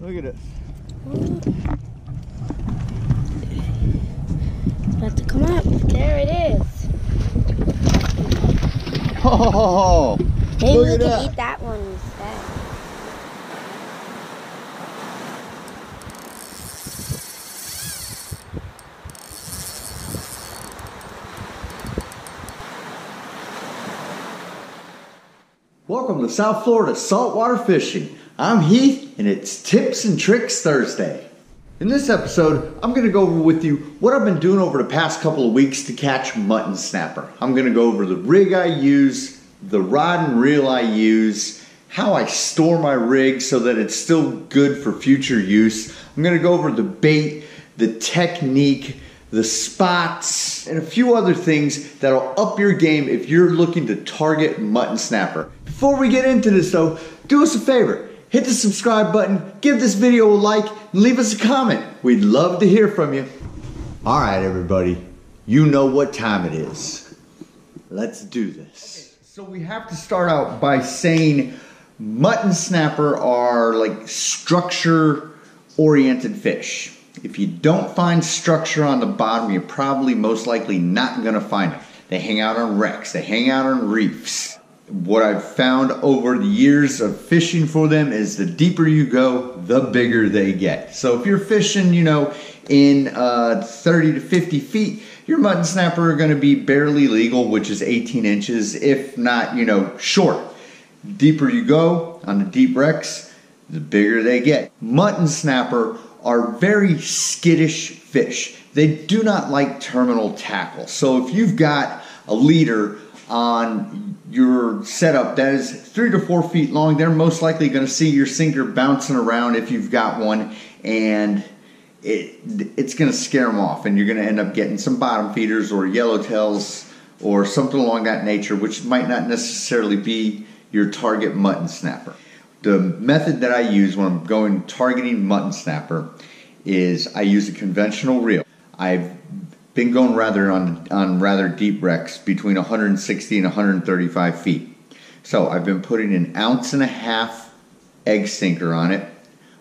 Look at it. About to come up. There it is. Oh, Maybe Look we at can that. eat that one instead. welcome to South Florida saltwater fishing. I'm Heath, and it's Tips and Tricks Thursday. In this episode, I'm going to go over with you what I've been doing over the past couple of weeks to catch mutton snapper. I'm going to go over the rig I use, the rod and reel I use, how I store my rig so that it's still good for future use. I'm going to go over the bait, the technique, the spots, and a few other things that'll up your game if you're looking to target mutton snapper. Before we get into this though, do us a favor. Hit the subscribe button, give this video a like, and leave us a comment. We'd love to hear from you. All right, everybody, you know what time it is. Let's do this. So we have to start out by saying mutton snapper are like structure oriented fish. If you don't find structure on the bottom, you're probably most likely not to find it. They hang out on wrecks, they hang out on reefs. What I've found over the years of fishing for them is the deeper you go, the bigger they get. So if you're fishing, you know, in uh, 30 to 50 feet, your mutton snapper are going to be barely legal, which is 18 inches, if not, you know, short. Deeper you go on the deep wrecks, the bigger they get. Mutton snapper are very skittish fish. They do not like terminal tackle. So if you've got a leader on your setup that is three to four feet long, they're most likely going to see your sinker bouncing around if you've got one, and it, it's going to scare them off, and you're going to end up getting some bottom feeders or yellowtails or something along that nature, which might not necessarily be your target mutton snapper. The method that I use when I'm going targeting mutton snapper is I use a conventional reel. I've been going rather on on rather deep wrecks between 160 and 135 feet. So I've been putting an ounce and a half egg sinker on it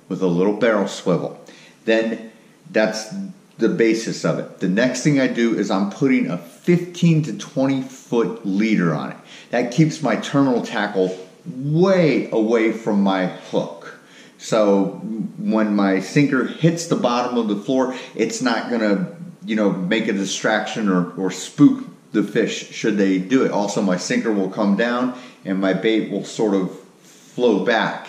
with a little barrel swivel. Then that's the basis of it. The next thing I do is I'm putting a 15 to 20 foot leader on it. That keeps my terminal tackle way away from my hook. So when my sinker hits the bottom of the floor, it's not gonna, you know, make a distraction or, or spook the fish should they do it. Also, my sinker will come down and my bait will sort of flow back,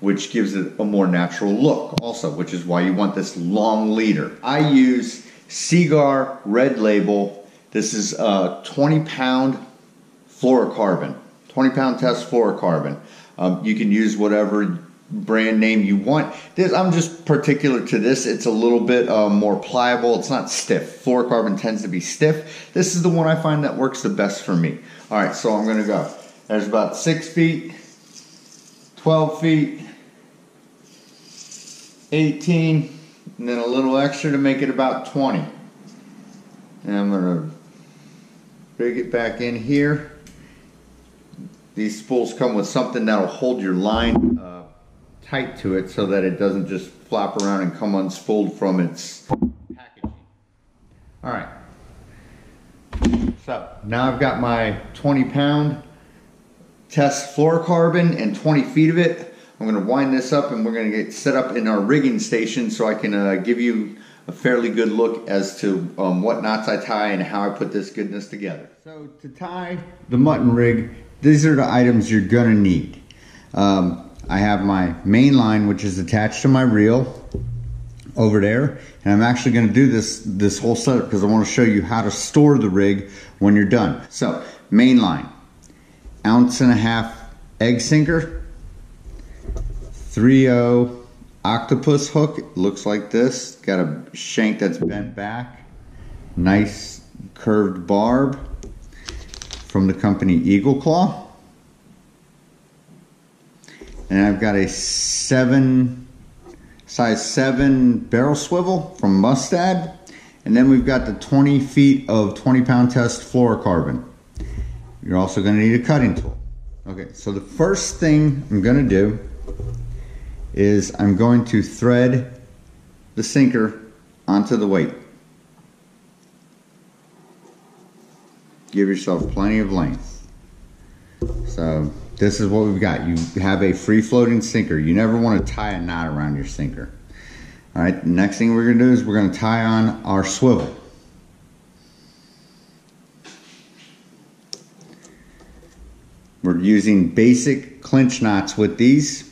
which gives it a more natural look. Also, which is why you want this long leader. I use Seaguar Red Label. This is a 20 pound fluorocarbon. 20 pound test fluorocarbon. Um, you can use whatever brand name you want. This, I'm just particular to this. It's a little bit uh, more pliable. It's not stiff. Fluorocarbon tends to be stiff. This is the one I find that works the best for me. All right, so I'm to go. There's about six feet, 12 feet, 18, and then a little extra to make it about 20. And I'm going to rig it back in here. These spools come with something that'll hold your line uh, tight to it so that it doesn't just flop around and come unspooled from its packaging. All right. So now I've got my 20 pound test fluorocarbon and 20 feet of it. I'm going to wind this up and we're going to get set up in our rigging station so I can uh, give you a fairly good look as to um, what knots I tie and how I put this goodness together. So to tie the mutton rig, these are the items you're going to need. Um, I have my main line which is attached to my reel over there and I'm actually going to do this this whole setup because I want to show you how to store the rig when you're done. So main line, ounce and a half egg sinker, 3-0 octopus hook, looks like this, got a shank that's bent back, nice curved barb from the company Eagle Claw. And I've got a seven, size seven barrel swivel from Mustad. And then we've got the 20 feet of 20 pound test fluorocarbon. You're also gonna need a cutting tool. Okay, so the first thing I'm gonna do is I'm going to thread the sinker onto the weight. Give yourself plenty of length. So this is what we've got. You have a free floating sinker. You never want to tie a knot around your sinker. All right, next thing we're gonna do is we're gonna tie on our swivel. We're using basic clinch knots with these.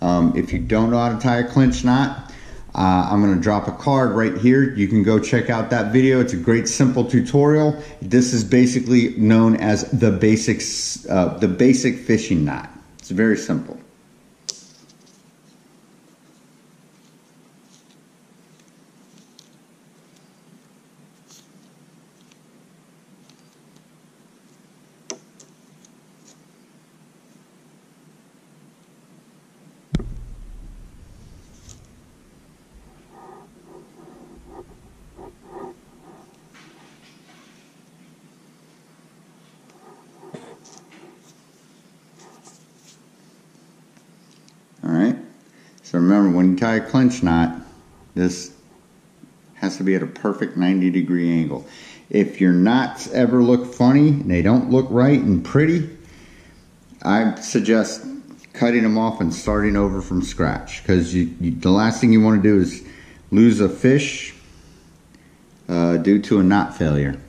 Um, if you don't know how to tie a clinch knot, uh, I'm going to drop a card right here. You can go check out that video. It's a great simple tutorial. This is basically known as the basics, uh, the basic fishing knot. It's very simple. So remember, when you tie a clinch knot, this has to be at a perfect 90 degree angle. If your knots ever look funny and they don't look right and pretty, I suggest cutting them off and starting over from scratch because the last thing you want to do is lose a fish uh, due to a knot failure.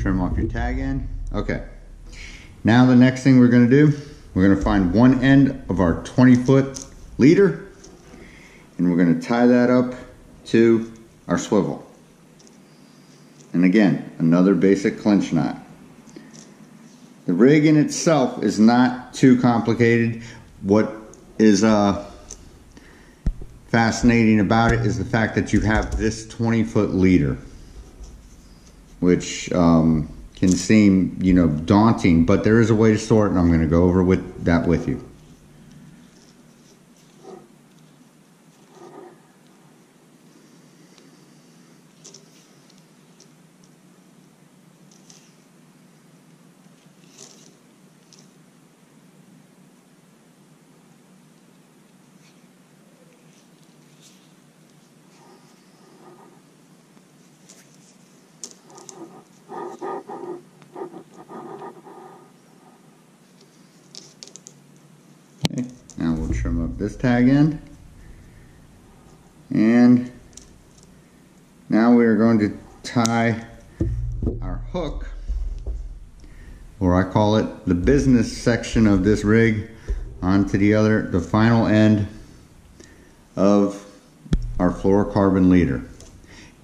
Trim off your tag end. Okay. Now the next thing we're going to do we're going to find one end of our 20 foot leader and we're going to tie that up to our swivel. And again, another basic clinch knot. The rig in itself is not too complicated. What is uh, fascinating about it is the fact that you have this 20 foot leader, which um, can seem, you know, daunting, but there is a way to store it, and I'm going to go over with that with you. Trim up this tag end. And now we are going to tie our hook, or I call it the business section of this rig, onto the other, the final end of our fluorocarbon leader.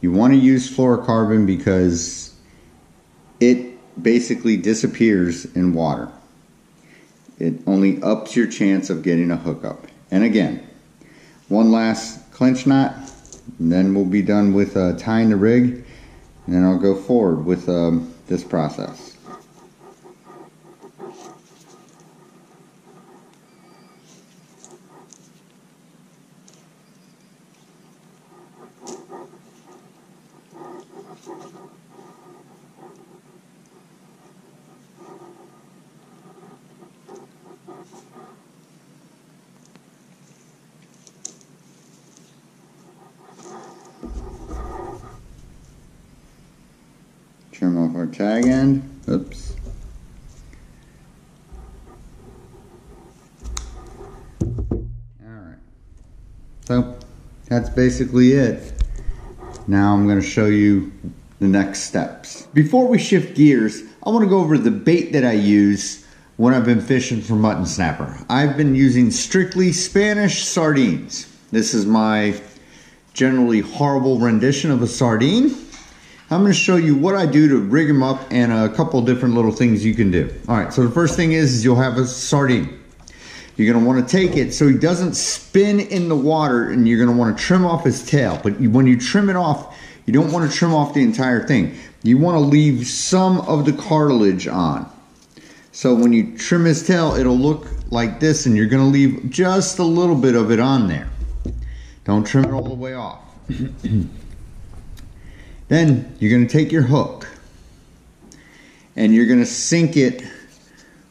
You want to use fluorocarbon because it basically disappears in water it only ups your chance of getting a hookup. And again, one last clinch knot, and then we'll be done with uh, tying the rig, and then I'll go forward with um, this process. Trim off our tag end. Oops. Alright. So, that's basically it. Now I'm going to show you the next steps. Before we shift gears, I want to go over the bait that I use when I've been fishing for mutton snapper. I've been using strictly Spanish sardines. This is my generally horrible rendition of a sardine. I'm going to show you what I do to rig them up and a couple different little things you can do. All right, so the first thing is, is you'll have a sardine. You're going to want to take it so he doesn't spin in the water and you're going to want to trim off his tail. But when you trim it off, you don't want to trim off the entire thing. You want to leave some of the cartilage on. So when you trim his tail, it'll look like this and you're going to leave just a little bit of it on there. Don't trim it all the way off. Then you're going to take your hook and you're going to sink it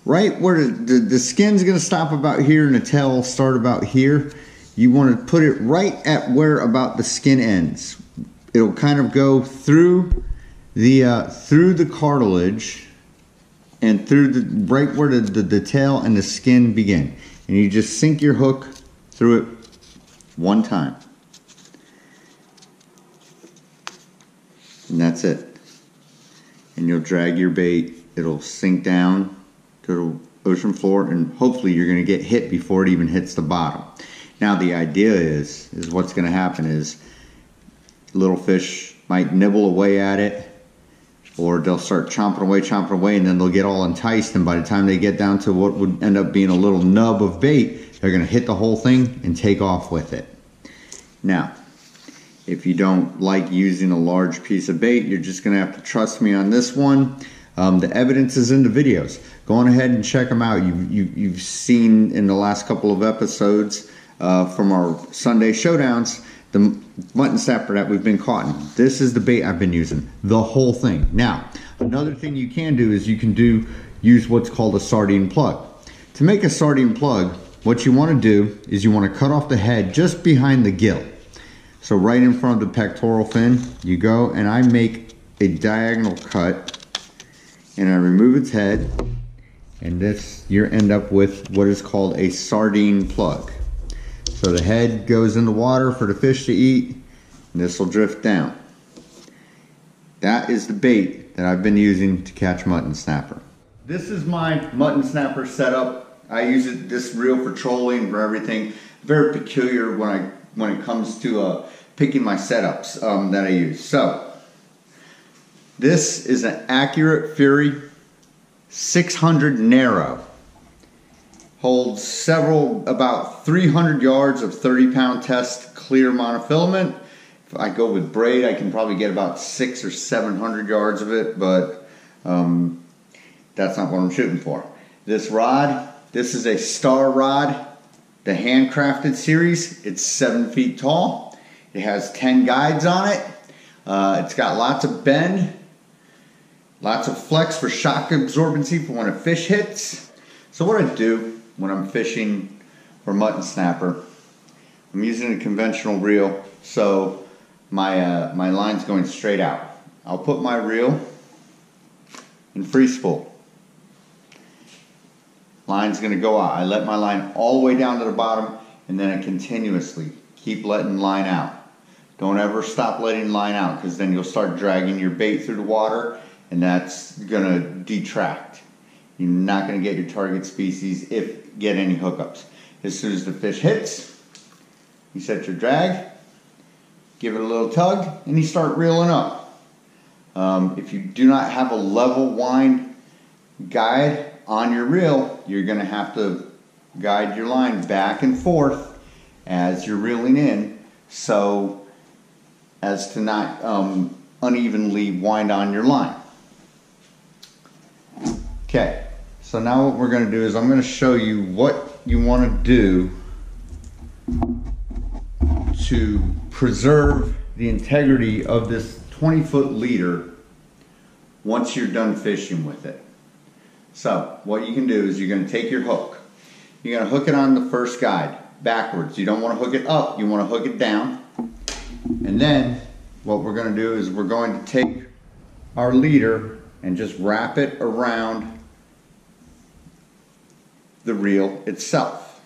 right where the, the, skin's going to stop about here and the tail will start about here. You want to put it right at where about the skin ends. It'll kind of go through the uh, through the cartilage and through the right where the, the, the tail and the skin begin. And you just sink your hook through it one time. And that's it. And you'll drag your bait. It'll sink down to the ocean floor and hopefully you're going to get hit before it even hits the bottom. Now the idea is is what's going to happen is little fish might nibble away at it or they'll start chomping away, chomping away, and then they'll get all enticed. And by the time they get down to what would end up being a little nub of bait, they're going to hit the whole thing and take off with it. Now, if you don't like using a large piece of bait, you're just to have to trust me on this one. Um, the evidence is in the videos. Go on ahead and check them out. You've, you have seen in the last couple of episodes uh, from our Sunday showdowns the mutton snapper that we've been caught in. This is the bait I've been using, the whole thing. Now, another thing you can do is you can do use what's called a sardine plug. To make a sardine plug, what you want to do is you want to cut off the head just behind the gill. So right in front of the pectoral fin, you go and I make a diagonal cut and I remove its head and this you end up with what is called a sardine plug. So the head goes in the water for the fish to eat, and this will drift down. That is the bait that I've been using to catch mutton snapper. This is my mutton snapper setup. I use it this reel for trolling for everything. Very peculiar when I when it comes to uh, picking my setups um, that I use. So this is an Accurate Fury 600 narrow holds several, about 300 yards of 30 pound test clear monofilament. If I go with braid, I can probably get about six or 700 yards of it, but um, that's not what I'm shooting for. This rod, this is a star rod, the handcrafted series. It's seven feet tall. It has 10 guides on it. Uh, it's got lots of bend, lots of flex for shock absorbency for when a fish hits. So what I do when I'm fishing for mutton snapper. I'm using a conventional reel, so my, uh, my line's going straight out. I'll put my reel in free spool. Line's gonna go out. I let my line all the way down to the bottom and then I continuously keep letting line out. Don't ever stop letting line out because then you'll start dragging your bait through the water and that's gonna detract. You're not gonna get your target species if get any hookups. As soon as the fish hits, you set your drag, give it a little tug, and you start reeling up. Um, if you do not have a level wind guide on your reel, you're going to have to guide your line back and forth as you're reeling in so as to not um, unevenly wind on your line. Okay. So now what we're going to do is I'm going to show you what you want to do to preserve the integrity of this 20 foot leader once you're done fishing with it. So what you can do is you're going to take your hook. You're to hook it on the first guide backwards. You don't want to hook it up, you want to hook it down. And then what we're going to do is we're going to take our leader and just wrap it around the reel itself.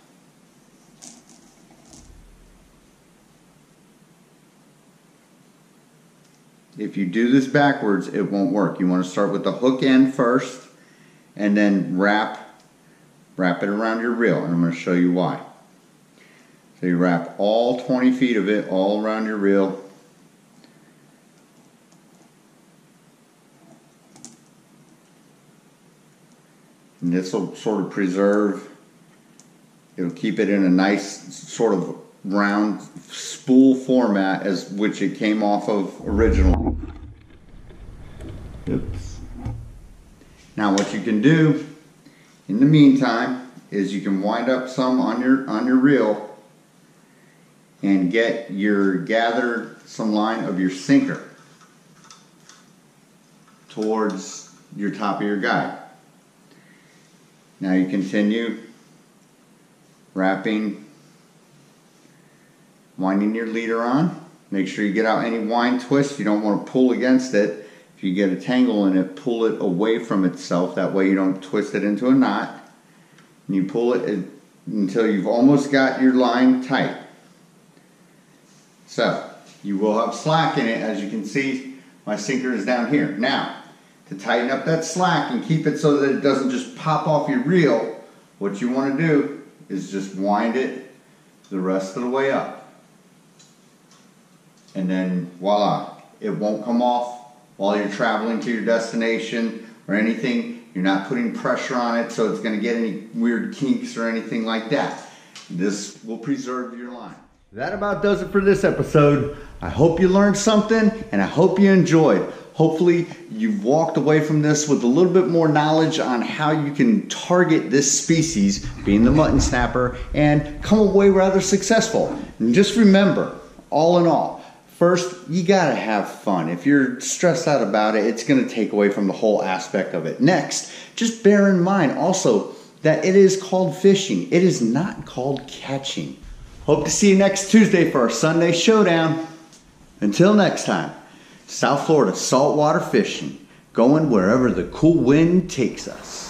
If you do this backwards, it won't work. You want to start with the hook end first and then wrap wrap it around your reel and I'm going to show you why. So you wrap all 20 feet of it all around your reel And this will sort of preserve, it'll keep it in a nice sort of round spool format as which it came off of originally. Oops. Now what you can do in the meantime is you can wind up some on your on your reel and get your gather some line of your sinker towards your top of your guide. Now you continue wrapping, winding your leader on. Make sure you get out any wind twist. You don't want to pull against it. If you get a tangle in it, pull it away from itself. That way you don't twist it into a knot. And you pull it uh, until you've almost got your line tight. So, you will have slack in it. As you can see, my sinker is down here. Now, to tighten up that slack and keep it so that it doesn't just pop off your reel, what you want to do is just wind it the rest of the way up. And then voila, it won't come off while you're traveling to your destination or anything. You're not putting pressure on it so it's going to get any weird kinks or anything like that. This will preserve your line. That about does it for this episode. I hope you learned something and I hope you enjoyed. Hopefully, you've walked away from this with a little bit more knowledge on how you can target this species, being the mutton snapper, and come away rather successful. And just remember, all in all, first, you gotta have fun. If you're stressed out about it, it's gonna take away from the whole aspect of it. Next, just bear in mind also that it is called fishing, it is not called catching. Hope to see you next Tuesday for our Sunday showdown. Until next time. South Florida saltwater fishing, going wherever the cool wind takes us.